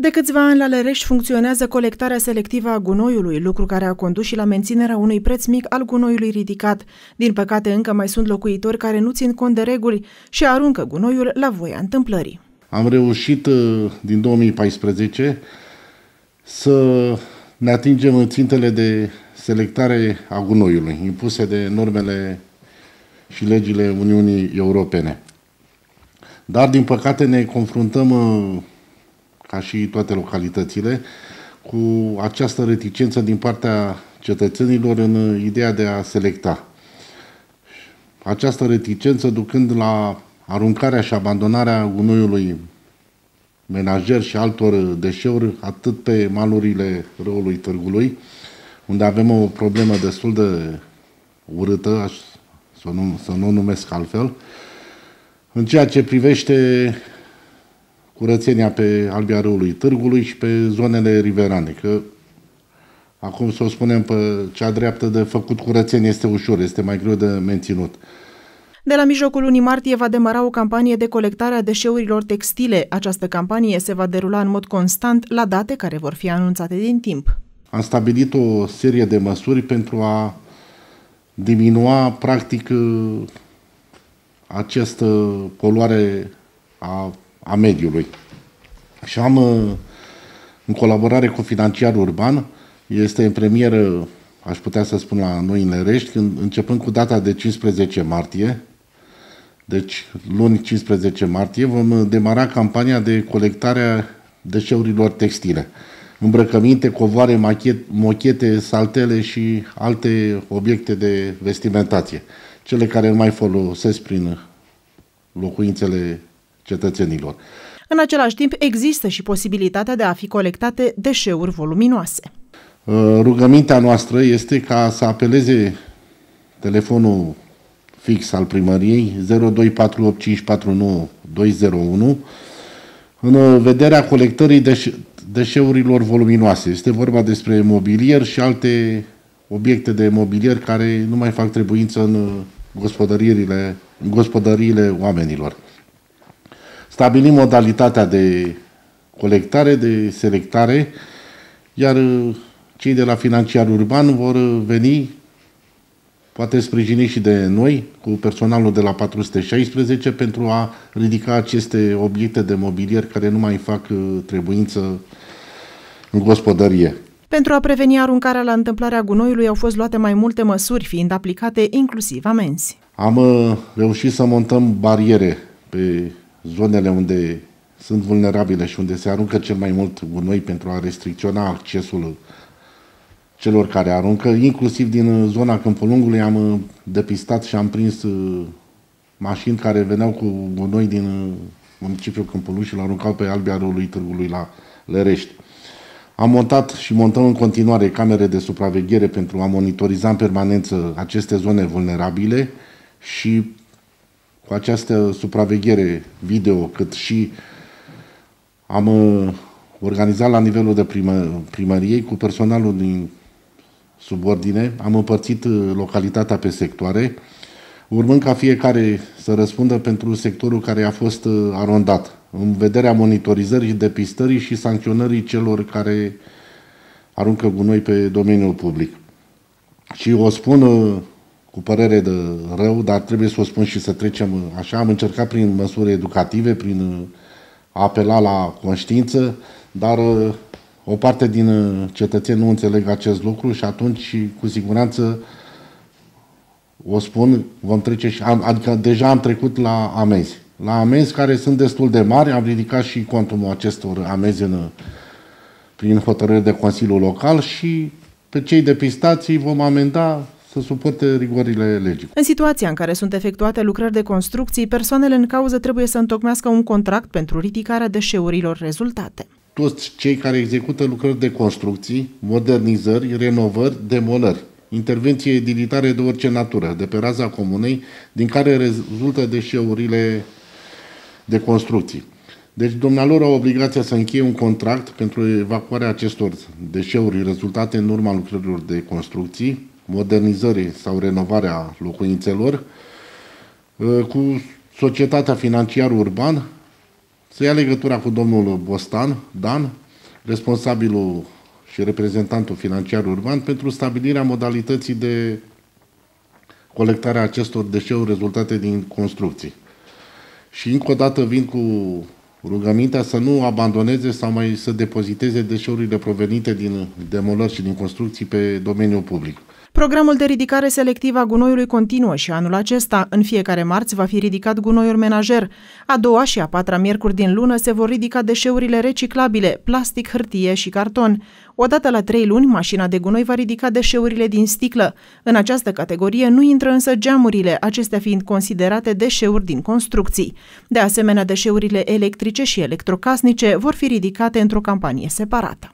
De câțiva ani la Lerești funcționează colectarea selectivă a gunoiului, lucru care a condus și la menținerea unui preț mic al gunoiului ridicat. Din păcate, încă mai sunt locuitori care nu țin cont de reguli și aruncă gunoiul la voia întâmplării. Am reușit uh, din 2014 să ne atingem țintele de selectare a gunoiului impuse de normele și legile Uniunii Europene. Dar, din păcate, ne confruntăm uh, ca și toate localitățile, cu această reticență din partea cetățenilor în ideea de a selecta. Această reticență ducând la aruncarea și abandonarea gunoiului menajer și altor deșeuri, atât pe malurile râului Târgului, unde avem o problemă destul de urâtă, să nu, să nu o numesc altfel, în ceea ce privește curățenia pe albia râului Târgului și pe zonele riverane, că acum să o spunem pe cea dreaptă de făcut curățenie este ușor, este mai greu de menținut. De la mijlocul lunii martie va demara o campanie de colectare a deșeurilor textile. Această campanie se va derula în mod constant la date care vor fi anunțate din timp. Am stabilit o serie de măsuri pentru a diminua practic această poluare a a mediului. Și am, uh, în colaborare cu financiarul urban, este în premieră, aș putea să spun la noi în Lerești, când, începând cu data de 15 martie, deci luni 15 martie, vom demara campania de colectare a deșeurilor textile. Îmbrăcăminte, covoare, machet, mochete, saltele și alte obiecte de vestimentație. Cele care nu mai folosesc prin locuințele cetățenilor. În același timp, există și posibilitatea de a fi colectate deșeuri voluminoase. Uh, rugămintea noastră este ca să apeleze telefonul fix al primăriei 0248549201 în vederea colectării deș- deșeurilor voluminoase. Este vorba despre mobilier și alte obiecte de mobilier care nu mai fac trebuință în gospodăriile, în gospodăriile oamenilor. Stabilim modalitatea de colectare, de selectare, iar uh, cei de la financiar urban vor uh, veni, poate sprijini și de noi, cu personalul de la 416, pentru a ridica aceste obiecte de mobilier care nu mai fac uh, trebuință în gospodărie. Pentru a preveni aruncarea la întâmplarea gunoiului au fost luate mai multe măsuri, fiind aplicate inclusiv amenzi. Am reușit să montăm bariere pe zonele unde sunt vulnerabile și unde se aruncă cel mai mult gunoi pentru a restricționa accesul celor care aruncă, inclusiv din zona Câmpulungului am depistat și am prins uh, mașini care veneau cu gunoi din uh, municipiul Câmpulung și l-aruncau pe albia râului Târgului la Lărești. Am montat și montăm în continuare camere de supraveghere pentru a monitoriza în permanență aceste zone vulnerabile și cu această supraveghere video, cât și am uh, organizat la nivelul de primă, primăriei cu personalul din subordine, am împărțit uh, localitatea pe sectoare, urmând ca fiecare să răspundă pentru sectorul care a fost uh, arondat, în vederea monitorizării, depistării și sancționării celor care aruncă gunoi pe domeniul public. Și o spun cu părere de rău, dar trebuie să o spun și să trecem așa. Am încercat prin măsuri educative, prin a apela la conștiință, dar o parte din cetățeni nu înțeleg acest lucru și atunci, cu siguranță, o spun, vom trece și, adică deja am trecut la amenzi. La amenzi care sunt destul de mari, am ridicat și contul acestor amenzi în, prin hotărâri de Consiliul Local și pe cei depistați vom amenda să suporte rigorile legii. În situația în care sunt efectuate lucrări de construcții, persoanele în cauză trebuie să întocmească un contract pentru ridicarea deșeurilor rezultate. Toți cei care execută lucrări de construcții, modernizări, renovări, demolări, intervenții edilitare de orice natură, de pe raza comunei, din care rezultă deșeurile de construcții. Deci dumnealor au obligația să încheie un contract pentru evacuarea acestor deșeuri rezultate în urma lucrărilor de construcții, modernizării sau renovarea locuințelor uh, cu societatea financiară urban, să ia legătura cu domnul Bostan, Dan, responsabilul și reprezentantul financiar urban pentru stabilirea modalității de colectare a acestor deșeuri rezultate din construcții. Și încă o dată vin cu rugămintea să nu abandoneze sau mai să depoziteze deșeurile provenite din demolări și din construcții pe domeniul public. Programul de ridicare selectivă a gunoiului continuă și anul acesta. În fiecare marți va fi ridicat gunoiul menajer. A doua și a patra miercuri din lună se vor ridica deșeurile reciclabile, plastic, hârtie și carton. Odată la trei luni, mașina de gunoi va ridica deșeurile din sticlă. În această categorie nu intră însă geamurile, acestea fiind considerate deșeuri din construcții. De asemenea, deșeurile electrice și electrocasnice vor fi ridicate într-o campanie separată.